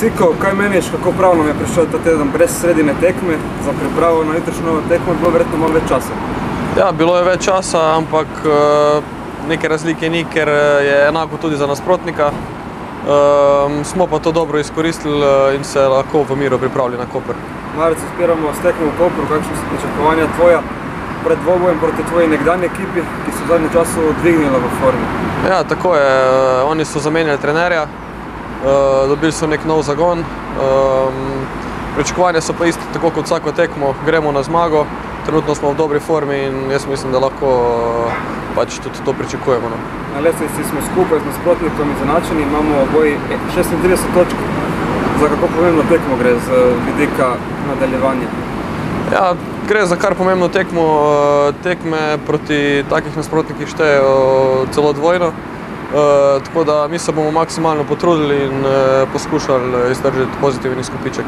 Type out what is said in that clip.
Siko, kaj meniš, kako prav nam je prišel ta teden brez sredine tekme za pripravo na jutrišnjo tekmo, bilo verjetno malo več časa? Ja, bilo je več časa, ampak eh, neke razlike ni, ker eh, je enako tudi za nasprotnika. Um, smo pa to dobro izkoristili eh, in se lahko v miru pripravili na Koper. Marec, spiramo s tekmo v Kopru, kakšne so pričakovanja tvoja pred dvobojem proti tvoji nekdanji ekipi, ki so v zadnjem času dvignila v formi? Ja, tako je. Oni so zamenjali trenerja, dobili so nek nov zagon. Pričakovanja so pa isto, tako kot vsako tekmo, gremo na zmago. Trenutno smo v dobri formi in jaz mislim, da lahko eh, pač tudi to pričakujemo. No. Na lestvici smo skupaj z nasprotnikom izenačeni, imamo oboji 36 točk. Za kako pomembno tekmo gre z vidika nadaljevanja? Ja, gre za kar pomembno tekmo. eh, Tekme proti takih nasprotnikih štejejo celo dvojno. Eh, Tako da mi se bomo maksimalno potrudili in eh, poskušali izdržati pozitiven izkupiček.